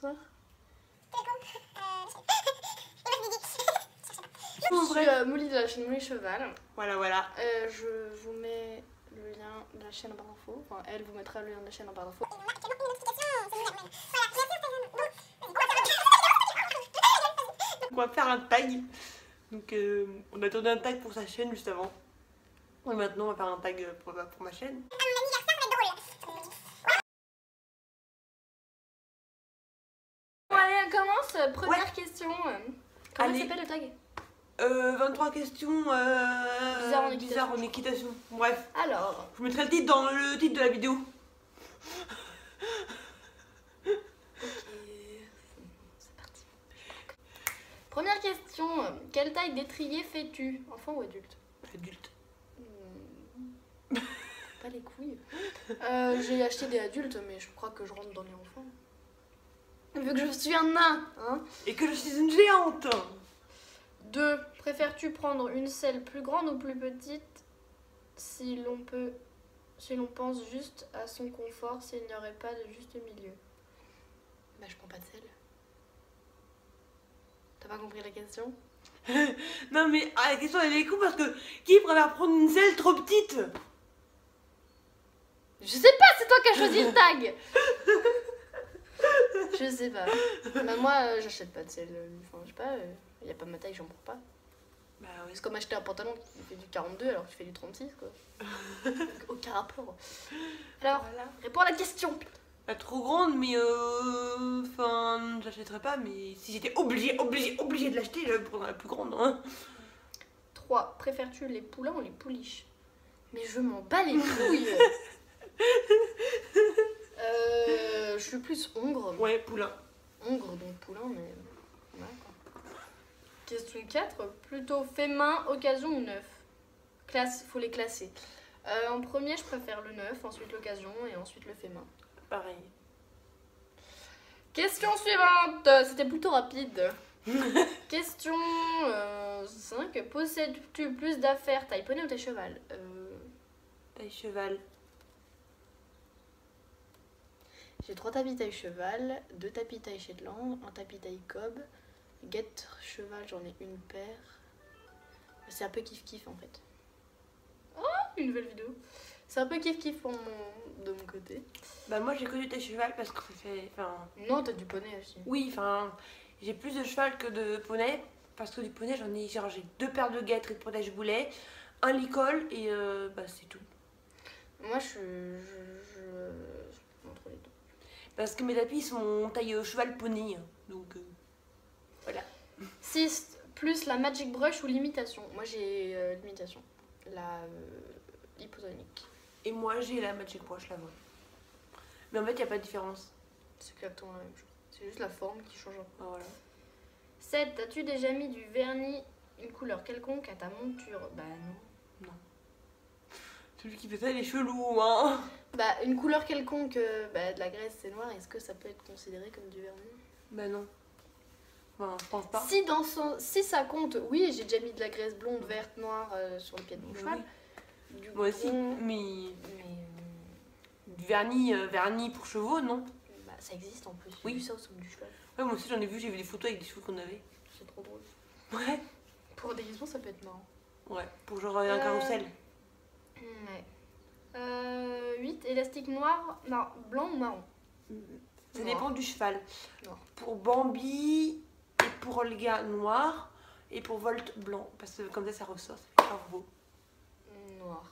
ça? Je suis bref. euh, Molly de la chaîne Molly Cheval. Voilà, voilà. Euh, je vous mets le lien de la chaîne en barre d'infos. Enfin, elle vous mettra le lien de la chaîne en barre d'infos. On va faire un tag. Donc, euh, on a tourné un tag pour sa chaîne juste avant. Et maintenant, on va faire un tag pour, pour ma chaîne. Commence. Première question. Comment Allez. s'appelle le tag? Euh, 23 questions euh, Bizarres en équitation, bizarres en je équitation. Bref, Alors, je mettrai le titre dans le titre de la vidéo. c'est parti. Première question. Quelle taille d'étrier fais-tu? Enfant ou adulte? Adulte. Hmm. Pas les couilles. Euh, J'ai acheté des adultes, mais je crois que je rentre dans les enfants. Vu que je suis un nain, hein. Et que je suis une géante 2. Préfères-tu prendre une selle plus grande ou plus petite si l'on peut si l'on pense juste à son confort s'il n'y aurait pas de juste milieu? Bah je prends pas de selle. T'as pas compris la question? Non mais ah, la question elle est con parce que qui préfère prendre une selle trop petite? Je sais pas, c'est toi qui as choisi le tag Je sais pas. Bah moi euh, j'achète pas de selle. euh, Enfin je sais pas, il y a pas ma taille, j'en prends pas. Bah oui. C'est comme acheter un pantalon qui fait du 42 alors que tu fais du 36 quoi. Aucun rapport. Alors, Voilà. réponds à la question. Pas trop grande mais euh... Enfin, j'achèterais pas mais si j'étais obligée, obligée, obligée de l'acheter, je prendrais la plus grande. Hein. 3. Préfères-tu les poulains ou les pouliches? Mais je m'en bats les couilles Euh, Je suis plus hongre. Ouais, poulain. Hongre, donc poulain, mais. Question 4. Plutôt fait main, occasion ou neuf? Classe, faut les classer. Euh, en premier, je préfère le neuf, ensuite l'occasion et ensuite le fait main. Pareil. Question suivante C'était plutôt rapide. Question euh, 5. Possèdes-tu plus d'affaires taille poney ou taille cheval? Euh, Taille cheval. J'ai trois tapis taille cheval, deux tapis taille Shetland, un tapis taille cob. Guêtre cheval, j'en ai une paire. C'est un peu kiff kiff en fait. Oh, une nouvelle vidéo. C'est un peu kiff kiff pour mon... de mon côté. Bah moi j'ai connu taille cheval parce que ça fait... Enfin... Non, t'as du poney aussi. Oui, enfin... J'ai plus de cheval que de poney. Parce que du poney j'en ai... Genre j'ai deux paires de guêtres et de protège boulet. Un licol et euh, bah c'est tout. Moi, je. je. Parce que mes tapis sont taille euh, cheval poney. Donc euh, voilà. 6. Plus la magic brush ou l'imitation Moi, j'ai euh, l'imitation. La euh, hyposonique. Et moi j'ai la Magic Brush là-bas. Mais en fait il n'y a pas de différence. C'est exactement la même chose. C'est juste la forme qui change un peu. Ah, voilà. 7. As-tu déjà mis du vernis, une couleur quelconque à ta monture? Bah non. Celui qui fait ça il est chelou hein. Bah une couleur quelconque, euh, bah de la graisse c'est noir, est-ce que ça peut être considéré comme du vernis? Bah non. Enfin je pense pas. si, dans son... si ça compte, oui, j'ai déjà mis de la graisse blonde, verte, noire euh, sur le pied de mon cheval. Du Moi aussi. Mais Mais du vernis, euh, vernis pour chevaux non. bah, ça existe en plus. Oui. Vu ça au sommet du cheval. Ouais moi aussi j'en ai vu, j'ai vu des photos avec des chevaux qu'on avait. C'est trop drôle. Ouais. Pour un déguisement, ça peut être marrant. Ouais. Pour genre euh, un carrousel. Ouais. Euh, 8. Élastique noir, non, blanc ou marron Ça Noir. dépend du cheval. Noir. Pour Bambi et pour Olga noir et pour Volt blanc. Parce que comme ça ça ressort, grave beau. Noir.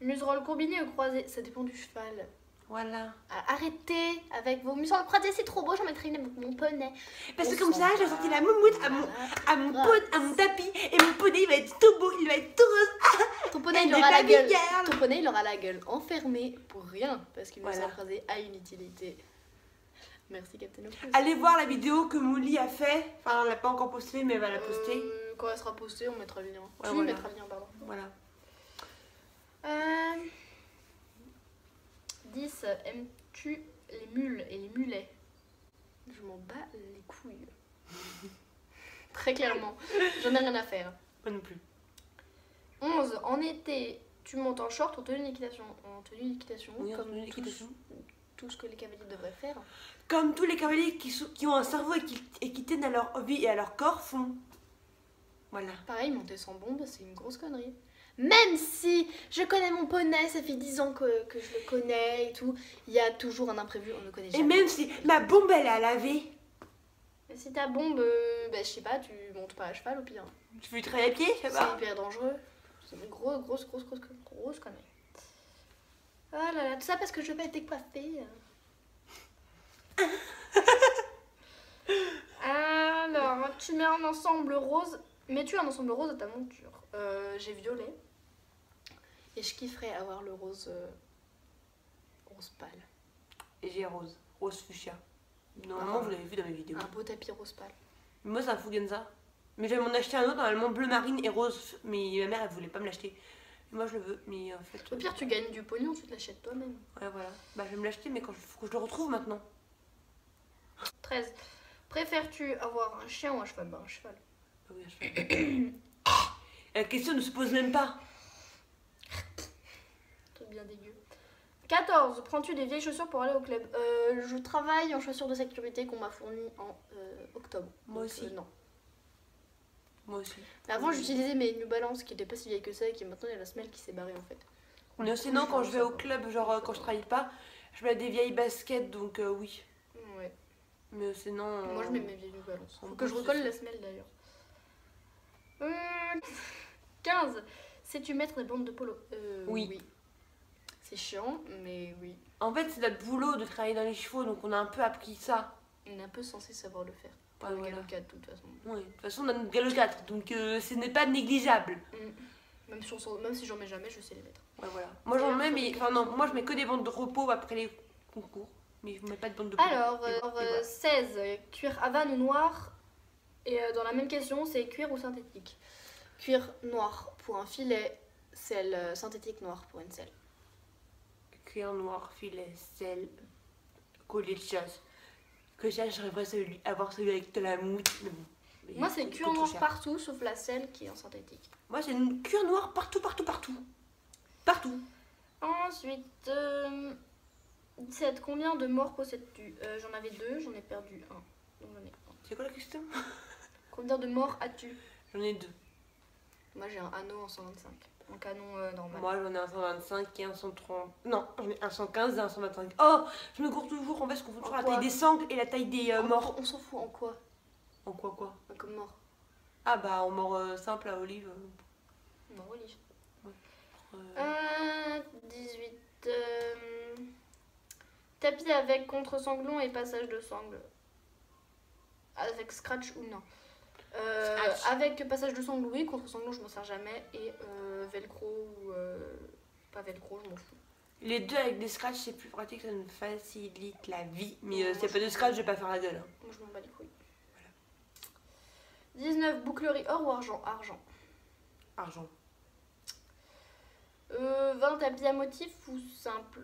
Muserolle combinée ou croisée Ça dépend du cheval. Voilà. Ah, Arrêtez avec vos museroles croisées, c'est trop beau, j'en mettrai une avec mon poney. Parce que comme ça, j'ai va. sorti la moumoute à mon, à mon, Ah. pot- à mon tapis et mon poney il va être tout beau, il va être tout rose. Ton poney, il aura la gueule. girl. Ton poney, il aura la gueule enfermée pour rien. Parce qu'une Voilà. muserolle croisée a une utilité. Merci, Captain Opus. Allez voir la vidéo que Molly a fait. Enfin, elle l'a pas encore postée, mais elle va la poster. Euh, quand elle sera postée, on mettra le lien. Ouais, tu voilà. mettras le lien, pardon. Voilà. Euh... 10. Aimes-tu les mules et les mulets? Je m'en bats les couilles. Très clairement. J'en ai rien à faire. Moi non plus. 11. En été, tu montes en short ou tenue d'équitation? En tenue d'équitation, Oui, en comme tenue tous. d'équitation. tout ce que les cavaliers devraient faire. Comme tous les cavaliers qui ont un cerveau et qui, et qui tiennent à leur vie et à leur corps font. Voilà. Pareil, monter sans bombe, c'est une grosse connerie. Même si je connais mon poney, ça fait 10 ans que, que je le connais et tout, il y a toujours un imprévu, on ne connaît Et jamais. même si ma bombe elle est à laver, Mais si ta bombe, euh, bah, je sais pas, tu montes pas à cheval au pire. je vais traîner je sais C'est hyper dangereux. C'est une grosse, grosse, grosse, grosse, grosse connerie. Oh là là, tout ça parce que je veux pas être décoiffée. Alors, tu mets un ensemble rose. Mets-tu un ensemble rose à ta monture? Euh, J'ai violet. Et je kifferais avoir le rose. euh, rose pâle. Et j'ai rose, rose fuchsia. Normalement, Ah. vous l'avez vu dans mes vidéos. Un beau tapis rose pâle. Moi, c'est un Fugenza. Mais j'allais m'en acheter un autre, normalement bleu marine et rose. Mais ma mère, elle voulait pas me l'acheter. Moi, je le veux, mais en fait. Au pire, tu gagnes du pognon, tu te l'achètes toi-même. Ouais, voilà. Bah, je vais me l'acheter, mais quand je... faut que je le retrouve maintenant. 13. Préfères-tu avoir un chien ou un cheval? Bah, un cheval. Ah oui, un cheval. La question ne se pose même pas. Bien dégueu. 14. Prends-tu des vieilles chaussures pour aller au club? Euh, Je travaille en chaussures de sécurité qu'on m'a fournies en euh, octobre. Moi Donc, aussi. euh, non. Moi aussi. Mais avant, j'utilisais mes New Balance qui n'étaient pas si vieilles que ça et qui maintenant il y a la semelle qui s'est barrée en fait. Mais sinon, quand je vais au club, genre quand je travaille pas, je mets des vieilles baskets, donc euh, oui. Ouais. Mais sinon. euh, Moi je mets mes vieilles New Balance. Faut que je recolle la semelle d'ailleurs. Euh, 15. Sais-tu mettre des bandes de polo? Euh, Oui. C'est chiant, mais oui. En fait, c'est notre boulot de travailler dans les chevaux, donc on a un peu appris ça. On est un peu censé savoir le faire. Pas Ouais, le voilà. galop 4 de toute façon. Oui, de toute façon, on a notre galop 4, donc euh, ce n'est pas négligeable. Mm. Même si, on s'en- même si j'en mets jamais, je sais les mettre. Ouais, voilà. Moi, j'en mets, mais. Enfin, non, moi, je mets que des bandes de repos après les concours. Mais je mets pas de bandes de polo. Alors, euh, et alors, voilà. euh, 16. Cuir Havane ou noir Et euh, dans la même question, c'est cuir ou synthétique? Cuir noir pour un filet, sel euh, synthétique noir pour une selle. Cuir noir, filet, sel, collier de chasse. Que ça, rêverais celui, avoir celui avec de la mousse. Moi, c'est cuir noir partout, sauf la selle qui est en synthétique. Moi, c'est une cuir noir partout, partout, partout. Partout. Ensuite, euh, 17. Combien de morts possèdes-tu? Euh, J'en avais deux, j'en ai perdu un. Donc j'en ai un. C'est quoi la question? Combien de morts as-tu? J'en ai deux. Moi, j'ai un anneau en 125. Un canon euh, normal. Moi, j'en ai un 125 et un 130. Non, j'en ai un 115 et un 125. Oh, je me cours toujours. En fait, je confonds toujours la taille des sangles et la taille des euh, morts. On s'en fout en quoi? En quoi, quoi? Comme mort. Ah, bah, en mort euh, simple à olive. Mort olive. euh, Euh, 18. euh, tapis avec contre-sanglon et passage de sangle. Avec scratch ou non Euh. Avec passage de sangle, oui. Contre-sanglon, je m'en sers jamais. Et euh, velcro ou. euh, pas velcro, je m'en fous. Les deux avec des scratchs, c'est plus pratique, ça nous facilite la vie. Mais je pas de scratch, je vais pas faire la gueule. hein. Moi, je m'en bats les couilles. 19. Bouclerie or ou argent? Argent. Argent. Euh, 20. Tapis à motif ou simple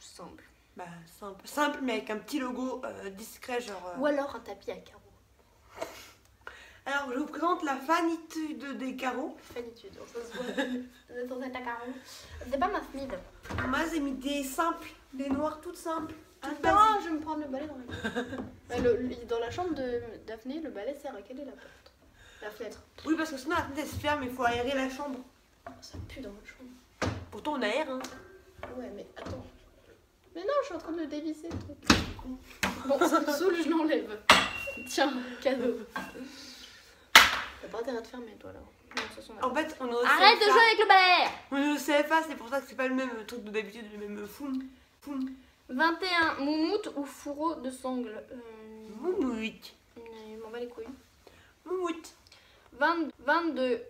Simple? Bah, simple. Simple, mais avec un petit logo discret, genre. Ou alors un tapis à carreaux. Alors, je vous présente la fanitude des carreaux. Fanitude, ça se voit. Vous êtes en tête à carreaux. C'est pas ma fmide. Moi, j'ai mis des simples, des noirs toutes simples. Ah, basiques. je vais me prendre le balai dans la. Bah, le- le- dans la chambre de Daphné, le balai sert à quelle est la porte La fenêtre. Oui, parce que sinon la fenêtre se ferme, il faut aérer la chambre. Oh, ça pue dans la chambre. Pourtant, on aère, hein. Ouais, mais attends. Mais non, je suis en train de le dévisser le truc. Bon, ça me saoule, je l'enlève. Tiens, cadeau. T'as pas intérêt de fermer, toi, là. Non, de toute façon, En fait, on est au Arrête de CFA. jouer avec le balai On est au CFA, c'est pour ça que c'est pas le même truc de d'habitude, le même foum. Foum. 21. Moumoute ou fourreau de sangle euh... Moumoute. Je m'en bats les couilles. Moumoute. 20 22.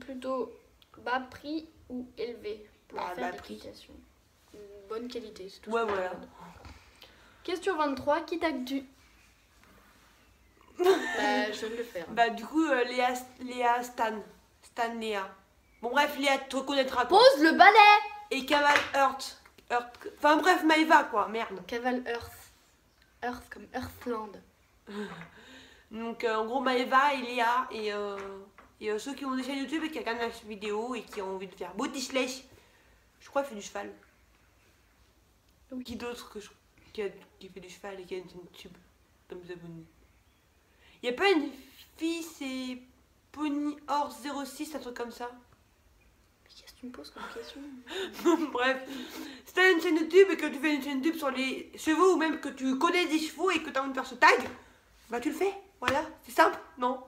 Plutôt bas prix ou élevé pour Ah, faire bas prix. Bonne qualité, c'est tout. Ouais, voilà. Question 23. Qui t'a tu Bah, je viens de le faire. Bah, du coup, euh, Léa, Léa Stan. Stan Léa. Bon, bref, Léa, tu reconnaîtras quoi. Pose le balai Et Kamal Hurt. Hurt. Enfin, bref, Maëva, quoi, merde. Caval Earth. Earth comme Earthland. Donc, euh, en gros, Maëva et Léa et, euh, et euh, ceux qui ont des chaînes YouTube et qui regardent la vidéo et qui ont envie de faire body slash. Je crois qu'il fait du cheval. Qui d'autre que je. qui, a- qui fait du cheval et qui a une chaîne tube dans mes abonnés. Y a pas une fille, c'est Pony Horse 06, un truc comme ça? Mais qu'est-ce que tu me poses comme question? Bref, si t'as une chaîne YouTube et que tu fais une chaîne YouTube sur les chevaux ou même que tu connais des chevaux et que t'as envie de faire ce tag, bah tu le fais. Voilà, c'est simple, non?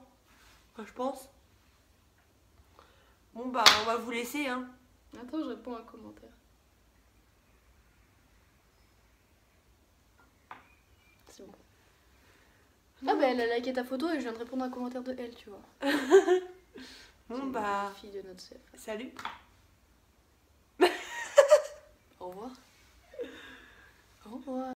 Enfin, je pense. Bon bah on va vous laisser hein. Attends, je réponds à un commentaire. C'est bon. Ah bah elle a liké ta photo et je viens de répondre à un commentaire de elle, tu vois. Bon bah Fille de notre chef. salut. Au revoir. Au revoir.